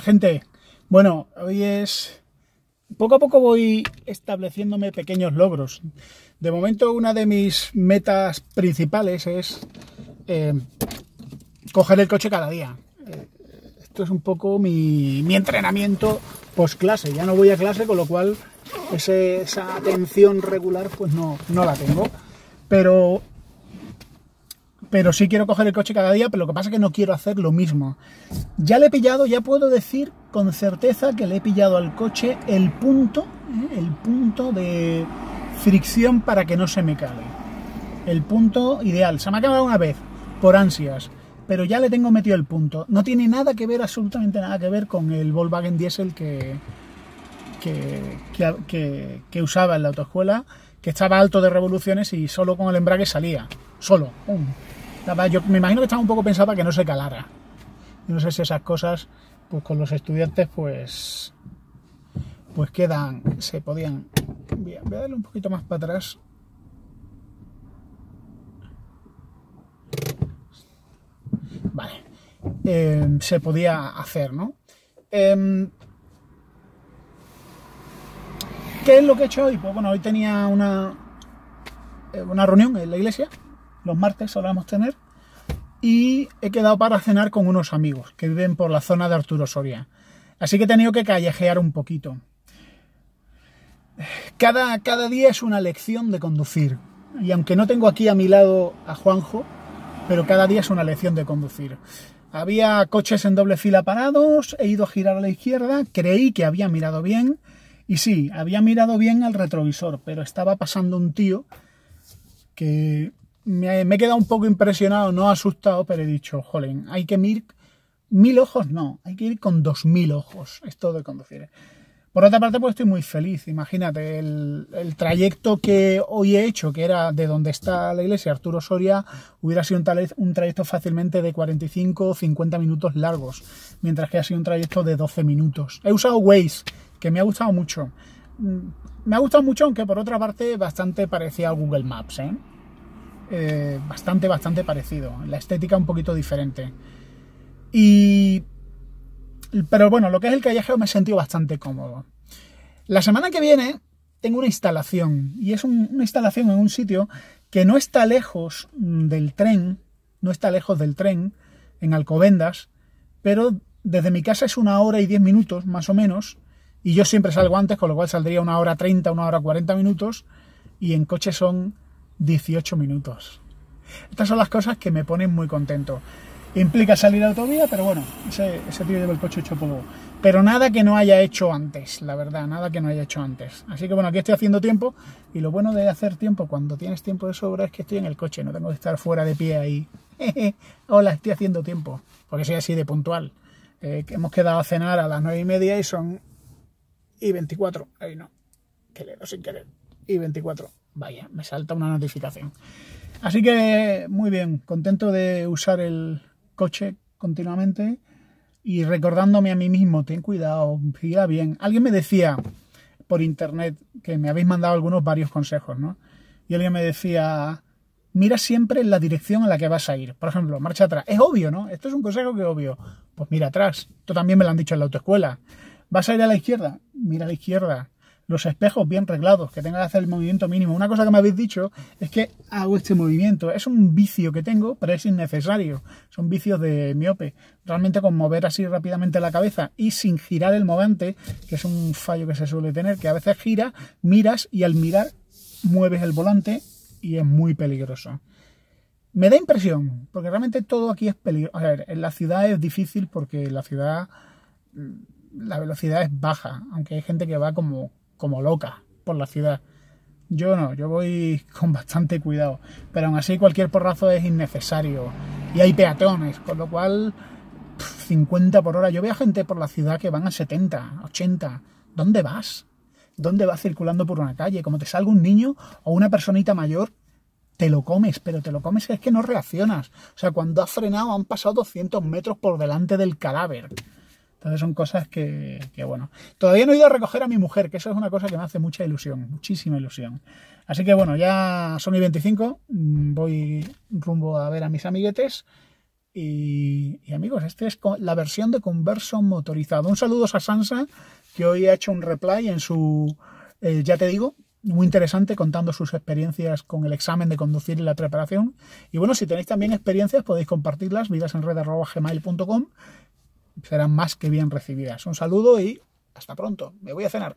Gente, bueno, hoy es... Poco a poco voy estableciéndome pequeños logros. De momento una de mis metas principales es eh, coger el coche cada día. Eh, esto es un poco mi, mi entrenamiento post clase. Ya no voy a clase, con lo cual esa atención regular pues no, no la tengo. Pero pero sí quiero coger el coche cada día, pero lo que pasa es que no quiero hacer lo mismo. Ya le he pillado, ya puedo decir con certeza que le he pillado al coche el punto, ¿eh? el punto de fricción para que no se me cale. El punto ideal. Se me ha acabado una vez, por ansias, pero ya le tengo metido el punto. No tiene nada que ver, absolutamente nada que ver con el Volkswagen Diesel que, que, que, usaba en la autoescuela, que estaba alto de revoluciones y solo con el embrague salía. Solo. Yo me imagino que estaba un poco pensado para que no se calara. No sé si esas cosas, pues con los estudiantes, pues. Pues quedan. Se podían. Voy a, darle un poquito más para atrás. Vale. Em, se podía hacer, ¿no? Em, ¿Qué es lo que he hecho hoy? Pues bueno, hoy tenía una, eh, una reunión en la iglesia los martes solemos tener. Y he quedado para cenar con unos amigos que viven por la zona de Arturo Soria. Así que he tenido que callejear un poquito. Cada, cada día es una lección de conducir. Y aunque no tengo aquí a mi lado a Juanjo, pero cada día es una lección de conducir. Había coches en doble fila parados, he ido a girar a la izquierda, creí que había mirado bien, y sí, había mirado bien al retrovisor, pero estaba pasando un tío que me, he quedado un poco impresionado, no asustado, pero he dicho, jolín, hay que ir mil ojos, no, hay que ir con dos mil ojos, esto de conducir. Por otra parte, pues estoy muy feliz. Imagínate, el, trayecto que hoy he hecho, que era de donde está la iglesia, Arturo Soria, hubiera sido un, un trayecto fácilmente de 45 o 50 minutos largos, mientras que ha sido un trayecto de 12 minutos. He usado Waze, que me ha gustado mucho. Mm, me ha gustado mucho, aunque por otra parte bastante parecía a Google Maps, ¿eh? Eh, bastante, bastante parecido. La estética un poquito diferente. Y... Pero bueno, lo que es el callejero me he sentido bastante cómodo. La semana que viene tengo una instalación. Y es una instalación en un sitio que no está lejos del tren. No está lejos del tren, en Alcobendas. Pero desde mi casa es una hora y diez minutos, más o menos. Y yo siempre salgo antes, con lo cual saldría una hora treinta, una hora cuarenta minutos. Y en coche son 18 minutos. Estas son las cosas que me ponen muy contento. Implica salir a autovía, pero bueno, ese, tío lleva el coche hecho polvo. Pero nada que no haya hecho antes, la verdad, nada que no haya hecho antes. Así que bueno, aquí estoy haciendo tiempo y lo bueno de hacer tiempo cuando tienes tiempo de sobra es que estoy en el coche, no tengo que estar fuera de pie ahí. Hola, estoy haciendo tiempo, porque soy así de puntual. Eh, hemos quedado a cenar a las nueve y media y son y 24. Ahí no, que leo sin querer. Y 24. Vaya, me salta una notificación. Así que muy bien, contento de usar el coche continuamente y recordándome a mí mismo, ten cuidado, siga bien. Alguien me decía por internet que me habéis mandado algunos varios consejos, ¿no? Y alguien me decía, mira siempre en la dirección a la que vas a ir. Por ejemplo, marcha atrás. Es obvio, ¿no? Esto es un consejo que es obvio. Pues mira atrás. Esto también me lo han dicho en la autoescuela. ¿Vas a ir a la izquierda? Mira a la izquierda los espejos bien reglados, que tenga que hacer el movimiento mínimo. Una cosa que me habéis dicho es que hago este movimiento. Es un vicio que tengo, pero es innecesario. Son vicios de miope. Realmente con mover así rápidamente la cabeza y sin girar el movante, que es un fallo que se suele tener, que a veces gira, miras y al mirar mueves el volante y es muy peligroso. Me da impresión, porque realmente todo aquí es peligroso. A ver, en la ciudad es difícil porque la ciudad la velocidad es baja, aunque hay gente que va como como loca por la ciudad. Yo no, yo voy con bastante cuidado. Pero aún así cualquier porrazo es innecesario. Y hay peatones, con lo cual 50 por hora. Yo veo gente por la ciudad que van a 70, 80. ¿Dónde vas? ¿Dónde vas circulando por una calle? Como te salga un niño o una personita mayor, te lo comes, pero te lo comes es que no reaccionas. O sea, cuando has frenado han pasado 200 metros por delante del cadáver. Entonces son cosas que, bueno. Todavía no he ido a recoger a mi mujer, que eso es una cosa que me hace mucha ilusión, muchísima ilusión. Así que bueno, ya son y 25, mm, voy rumbo a ver a mis amiguetes Y, amigos, esta es la versión de converso motorizado. Un saludo a Sansa, que hoy ha hecho un reply en su, eh, ya te digo, muy interesante contando sus experiencias con el examen de conducir y la preparación. Y bueno, si tenéis también experiencias, podéis compartirlas, vidasenred.gmail.com. Serán más que bien recibidas. Un saludo y hasta pronto. Me voy a cenar.